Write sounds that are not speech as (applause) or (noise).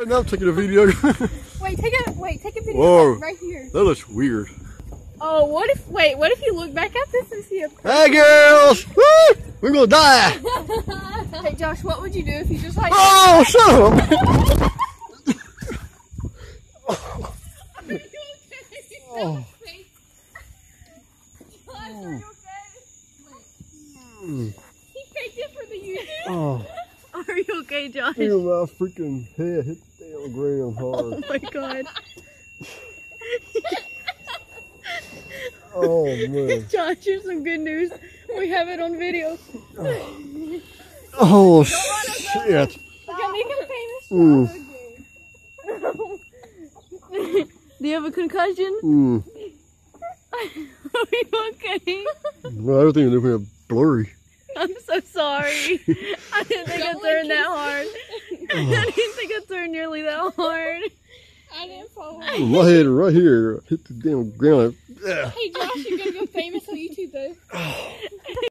Now I'm taking a video. (laughs) Wait, take a wait, take a video Whoa. right here. that looks weird. Oh, what if wait, what if you look back at this and see a Hey girls! Woo! We're gonna die! (laughs) Hey Josh, what would you do if you just like Oh, (laughs) shut up! Oh. He faked it for the YouTube. Oh, Are you okay, Josh? feel my freaking head hit the damn ground Oh my god. Oh man. (laughs) Josh, here's some good news. We have it on video. Oh shit. We can make him famous. Mm, (laughs) Do you have a concussion? mm. (laughs) Are you okay? No, everything is looking blurry. I'm so sorry. I didn't think I turned that hard. I didn't think I turned nearly that hard. I didn't fall. My head right here hit the damn ground. Hey Josh, you're gonna go famous on YouTube though. (sighs) Oh.